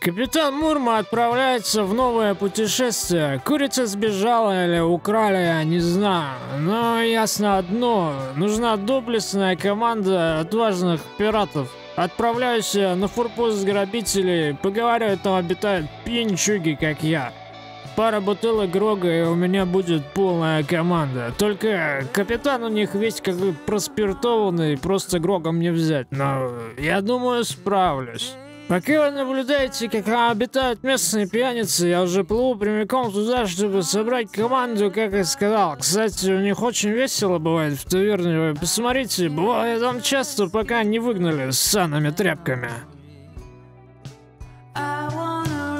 Капитан Мурма отправляется в новое путешествие. Курица сбежала или украли, я не знаю. Но ясно одно. Нужна доблестная команда отважных пиратов. Отправляюсь я на форпост грабителей. Поговариваю, там обитают пьянчуги, как я. Пара бутылок Грога, и у меня будет полная команда. Только капитан у них весь как бы проспиртованный, просто Грогом не взять. Но я думаю, справлюсь. Пока вы наблюдаете, как обитают местные пьяницы, я уже плыву прямиком туда, чтобы собрать команду, как и сказал. Кстати, у них очень весело бывает в таверне. Вы посмотрите, бывает там часто, пока не выгнали с санными тряпками. I wanna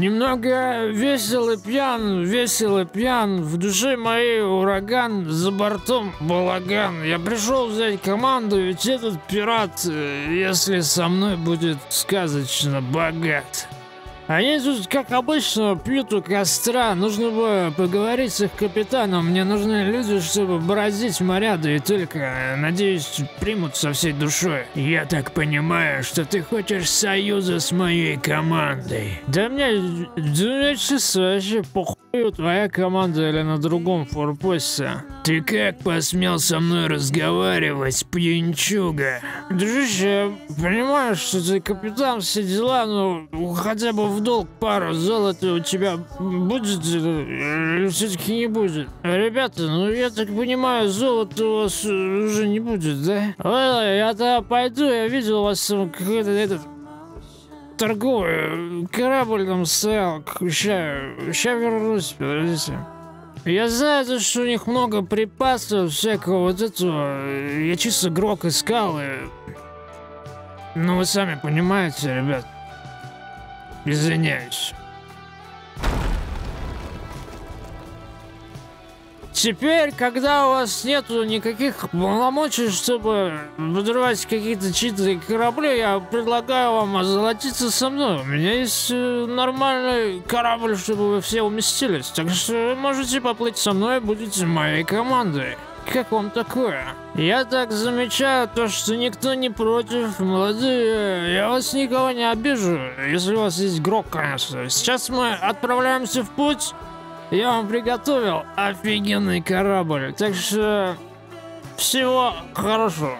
Немного весел и пьян, весел и пьян, в душе моей ураган, за бортом балаган. Я пришел взять команду, ведь этот пират, э, если со мной будет сказочно богат. Они тут, как обычно, пьют у костра. Нужно бы поговорить с их капитаном. Мне нужны люди, чтобы бороздить моря, да и только. Надеюсь, примут со всей душой. Я так понимаю, что ты хочешь союза с моей командой. Да мне, да мне чисто вообще похуй, твоя команда или на другом форпосте. Ты как посмел со мной разговаривать, пьянчуга? Дружище, я понимаю, что ты капитан, все дела, но хотя бы в долг пару золота у тебя будет или все-таки не будет? Ребята, ну я так понимаю, золота у вас уже не будет, да? Ладно, я тогда пойду, я видел у вас какой-то этот торговый корабль там стоял. Ща, ща вернусь, подождите. Я знаю, то, что у них много припасов, всякого вот этого. Я чисто грок искал и... Ну, вы сами понимаете, ребят. Извиняюсь. Теперь, когда у вас нету никаких полномочий, чтобы подрывать какие-то чьи-то корабли, я предлагаю вам озолотиться со мной. У меня есть э, нормальный корабль, чтобы вы все уместились. Так что вы можете поплыть со мной, будете моей командой. Как вам такое? Я так замечаю то, что никто не против, молодые. Я вас никого не обижу, если у вас есть грок, конечно. Сейчас мы отправляемся в путь. Я вам приготовил офигенный корабль. Так что всего хорошего.